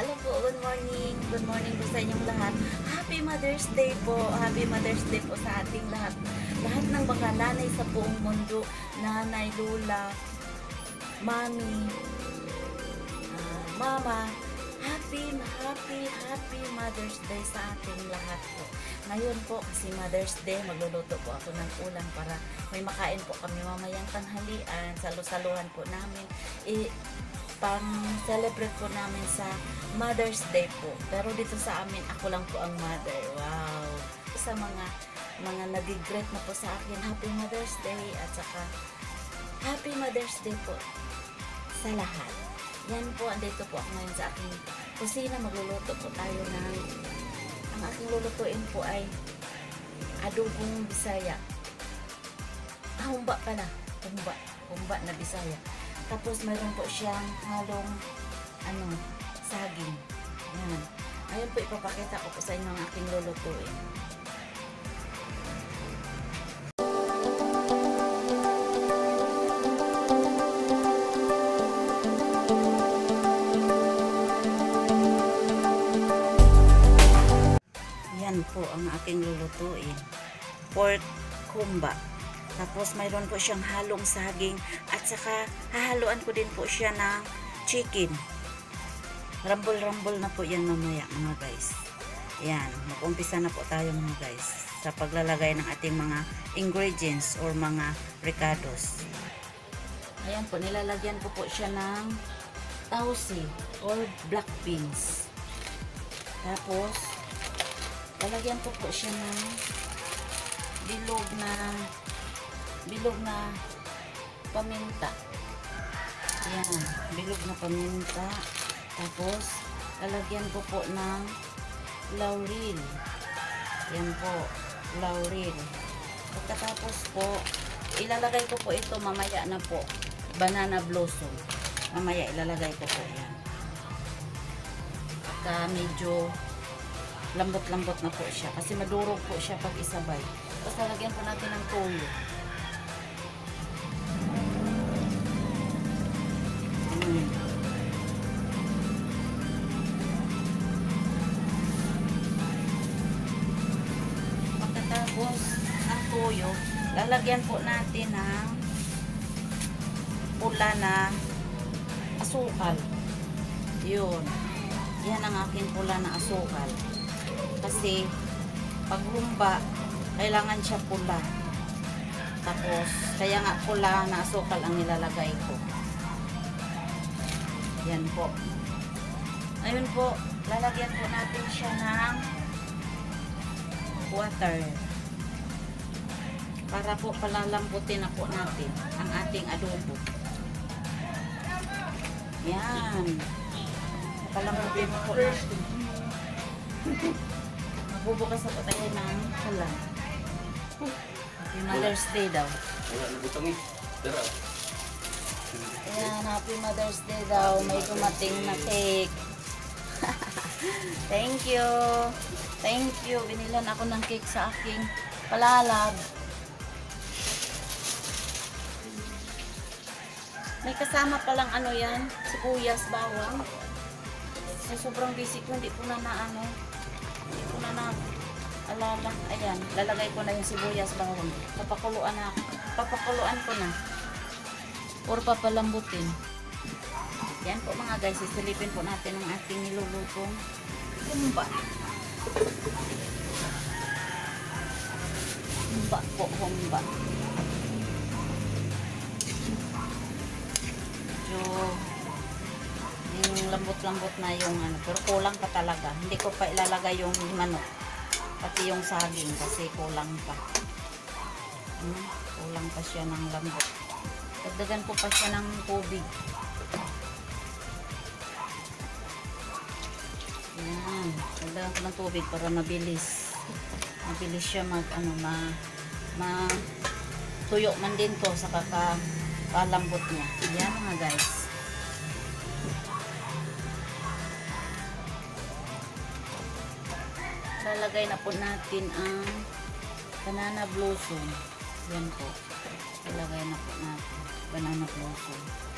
Hello po, good morning. Good morning po sa inyong lahat. Happy Mother's Day po. Happy Mother's Day po sa ating lahat. Lahat ng mga nanay sa buong mundo, nanay, lula, mami, ah, mama, happy, happy, happy Mother's Day sa ating lahat po. Ngayon po, kasi Mother's Day, magluluto po ako ng ulam para may makain po kami mamayang tanghalian, salu-saluhan po namin. I, pang-celebrate po namin sa Mother's Day po. Pero dito sa amin, ako lang po ang mother. Wow! Sa mga mga nag-greet na po sa akin, Happy Mother's Day at saka Happy Mother's Day po sa lahat. Yan po, andito po ako ngayon sa aking kusina. Magluluto po tayo ng ang aking lulutuin po ay adobong bisaya. Ah, humba pala. Humba. Humba na bisaya. Tapos mayroon po siyang halong ano, saging. Yan. Ayun po ipapakita ko po sa inyo ang aking lulutuin. Yan po ang aking lulutuin. Pork kumba. Tapos mayroon po siyang halong saging saka hahaluan ko din po siya ng chicken. Rambol-rambol na po yan mamaya mga guys. Yan, mag-umpisa na po tayo mga guys sa paglalagay ng ating mga ingredients or mga ricados. Ayan po, nilalagyan ko po siya ng tausi or black beans. Tapos, lalagyan ko po siya ng bilog na bilog na paminta. Ayan, bilog na paminta. Tapos, lalagyan ko po ng laurel. Yan po, laurel. Pagkatapos po, ilalagay ko po ito mamaya na po. Banana blossom. Mamaya ilalagay ko po yan. Pagka medyo lambot-lambot na po siya. Kasi madurog po siya pag isabay. Tapos lalagyan po natin ng toyo. Pagkatapos ng toyo, lalagyan po natin ng pula na asukal. Yun. Yan ang aking pula na asukal. Kasi pag humba, kailangan siya pula. Tapos, kaya nga pula na asukal ang nilalagay ko. Yan po. Ayun po, lalagyan po natin siya ng water. Para po palalambutin na po natin ang ating adobo. Yan. Palambutin po natin. Magbubukas na po tayo ng kalan. Happy Mother's Day daw. Wala na butang eh. Tara. Ayan, Happy Mother's Day daw. May dumating na cake. Thank you. Thank you. Binilan ako ng cake sa aking palalab. May kasama palang ano yan, sibuyas, bawang. Sa sobrang busy ko, hindi ko na na ano, hindi ko na na alala. Ayan, lalagay ko na yung sibuyas, bawang. Papakuluan na, papakuluan ko na. Or papalambutin. Yan po mga guys, sisilipin po natin ang ating nilulutong humba. Humba po, humba. Medyo yung lambot-lambot na yung ano, pero kulang pa talaga. Hindi ko pa ilalagay yung manok. Pati yung saging kasi kulang pa. Hmm, kulang pa siya ng lambot. Dagdagan ko pa siya ng tubig. Yan. Dagdagan ko ng tubig para mabilis. Mabilis siya mag, ano, ma, ma, tuyo man din to sa kaka, kalambot niya. Yan mga guys. Lalagay na po natin ang banana blossom. Yan po. Lalagay na po natin banana blossom.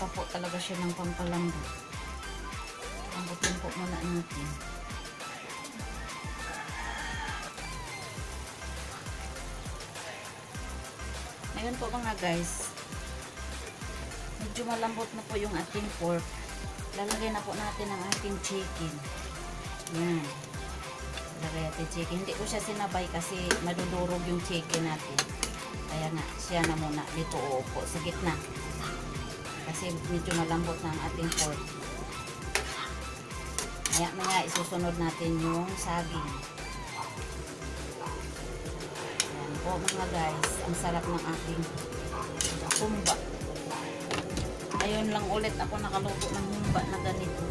Po talaga siya ng pampalambot. Lambutin po muna natin. Ngayon po mga guys, medyo malambot na po yung ating pork. Lalagay na po natin ang ating chicken. Yan. Lalagay natin chicken. Hindi ko siya sinabay kasi madudurog yung chicken natin. Kaya nga, siya na muna dito uupo sa gitna. Kasi medyo malambot na ang ating pork. Kaya mga isusunod natin yung saging. Yan po mga guys, ang sarap ng ating humba. Ayun lang ulit ako nakaluto ng humba na ganito.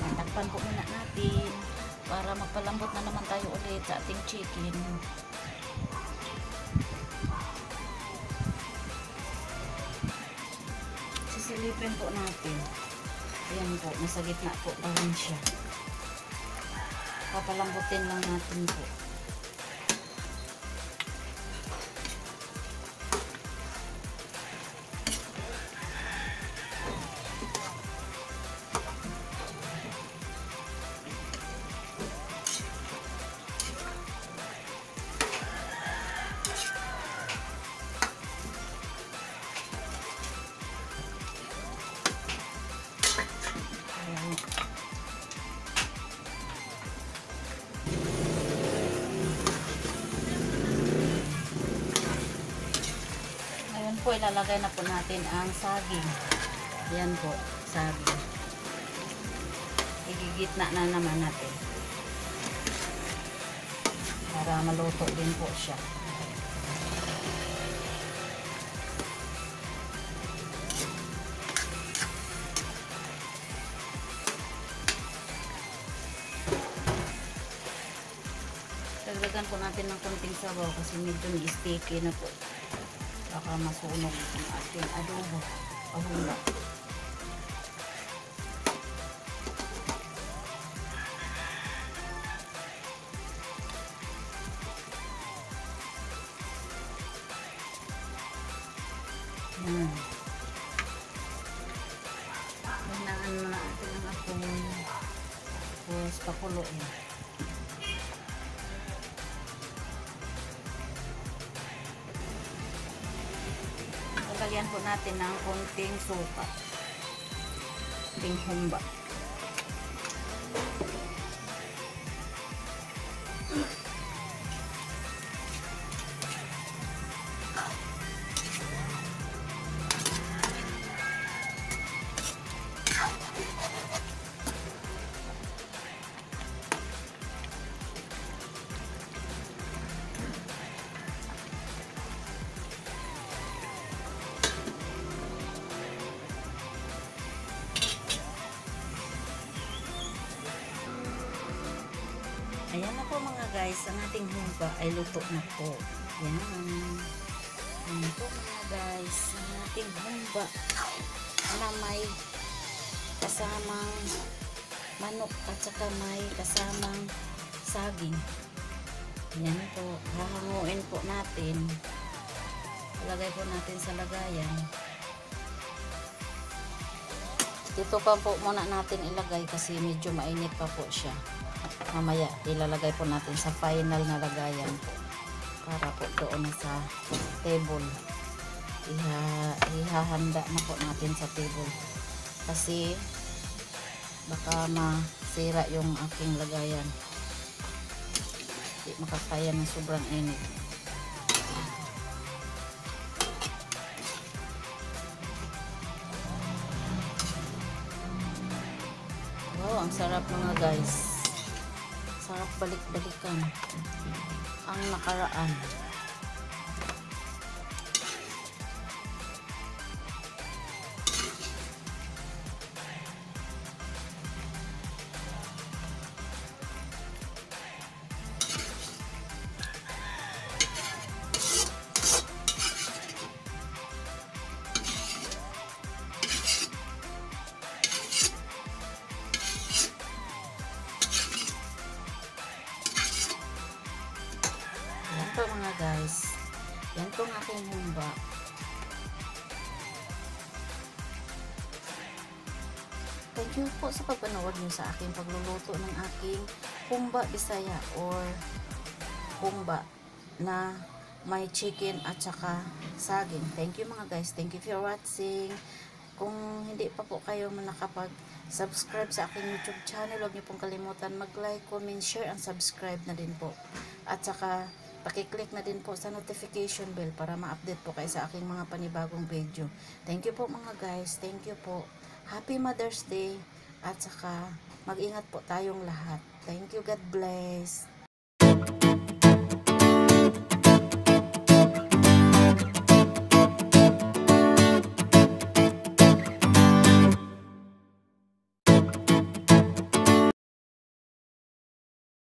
Takpan po muna natin para magpalambot na naman tayo ulit sa ating chicken. Sisilipin po natin. Ayan po, nasa gitna po pa rin siya. Papalambutin lang natin po. Ilalagay na po natin ang saging. Yan po, saging. Igigitna na naman natin. Para maluto din po siya. Dagdagan po natin ng konting sabaw kasi medyo ni-sticky na po. Baka masunog ang ating adobo. Ahula. Yan. Hinaan na natin ang apoy. Tapos pakuloyin. Lalagyan po natin ng konting suka. Konting humba. Ayan na po mga guys, ang ating humba ay luto na po. Yan. Ayan po mga guys, ang ating humba na may kasamang manok at saka may kasamang saging. Yan po, hahanguin po natin. Lagay po natin sa lagayan. Dito pa po muna natin ilagay kasi medyo mainit pa po siya mamaya ilalagay po natin sa final na lagayan para po doon sa table. Iha, ihahanda na po natin sa table. Kasi baka masira yung aking lagayan. Hindi makakaya ng sobrang init. Wow ang sarap mga guys balik-balikan ang nakaraan. Po sa pagpanood niyo sa aking pagluluto ng aking humba bisaya or humba na may chicken at saka saging. Thank you mga guys. Thank you for watching. Kung hindi pa po kayo nakapag-subscribe sa aking YouTube channel, huwag niyo pong kalimutan mag-like, comment, share, and subscribe na din po. At saka, pakiclick na din po sa notification bell para ma-update po kayo sa aking mga panibagong video. Thank you po mga guys. Thank you po. Happy Mother's Day. At saka, mag-ingat po tayong lahat. Thank you. God bless.